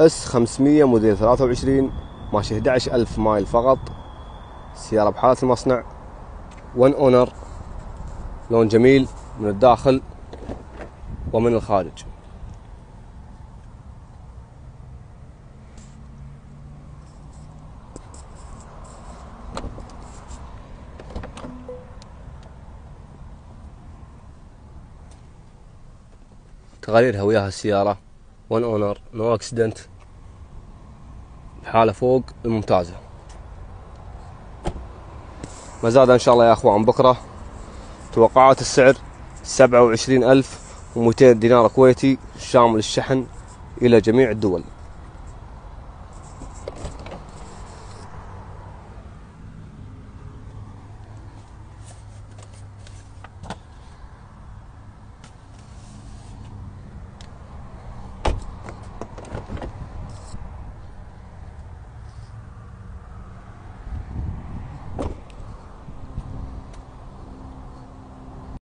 S 500 موديل 23 ماشي 11000 مايل فقط. سيارة بحالة المصنع. 1 owner لون جميل من الداخل ومن الخارج. تغيرها وياها السيارة 1 owner no accident بحالة فوق الممتازة مزاد إن شاء الله يا أخوان بكرة توقعات السعر سبعة وعشرين ألف ومئتين دينار كويتي شامل الشحن إلى جميع الدول.